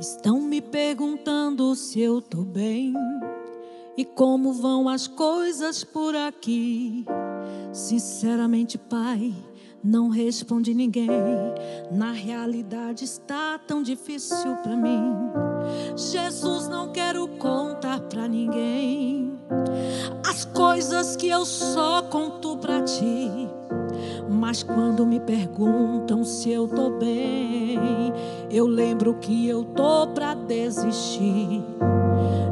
Estão me perguntando se eu tô bem e como vão as coisas por aqui. Sinceramente, Pai, não responde ninguém. Na realidade está tão difícil para mim. Jesus, não quero contar para ninguém as coisas que eu só conto para ti. Mas quando me perguntam se eu tô bem, eu lembro que eu tô pra desistir.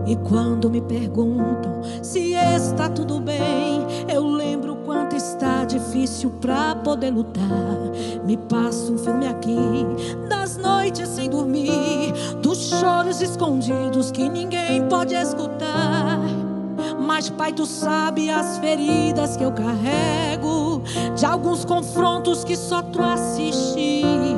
E quando me perguntam se está tudo bem, eu lembro quanto está difícil pra poder lutar. Me passa um filme aqui, das noites sem dormir, dos choros escondidos que ninguém pode escutar. Mas, Pai, tu sabe as feridas que eu carrego, de alguns confrontos que só tu assistiu.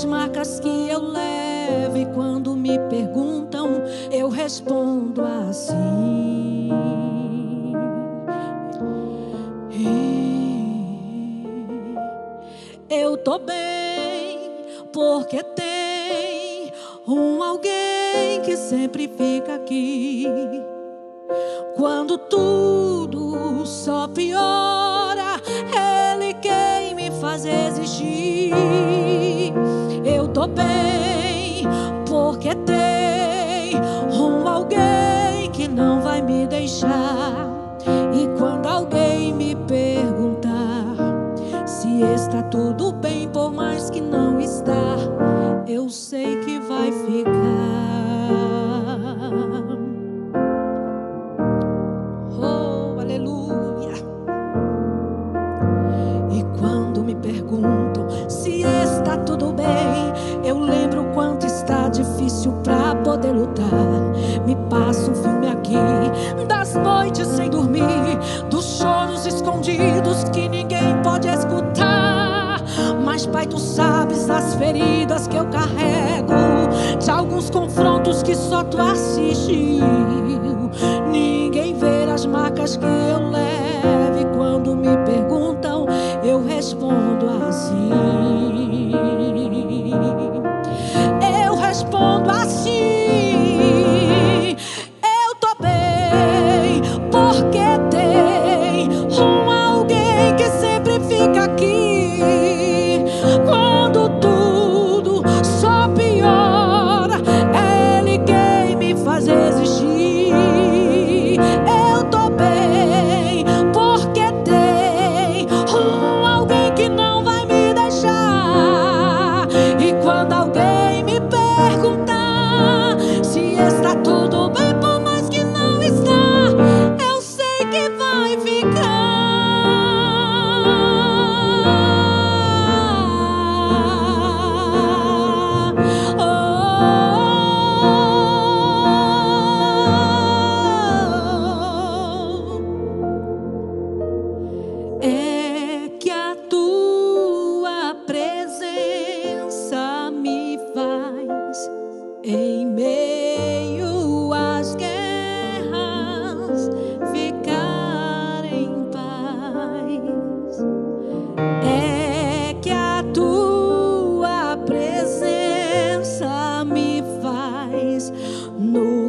As marcas que eu levo, e quando me perguntam, eu respondo assim. Eu tô bem, porque tem um alguém que sempre fica aqui. Quando tudo só piora, Ele quem me faz existir. Bem, porque tem um alguém que não vai me deixar. E quando alguém me perguntar se está tudo bem, por mais que não está, dormir, dos choros escondidos que ninguém pode escutar. Mas, Pai, tu sabes as feridas que eu carrego, de alguns confrontos que só tu assistiu. no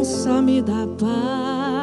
esperança me dá paz.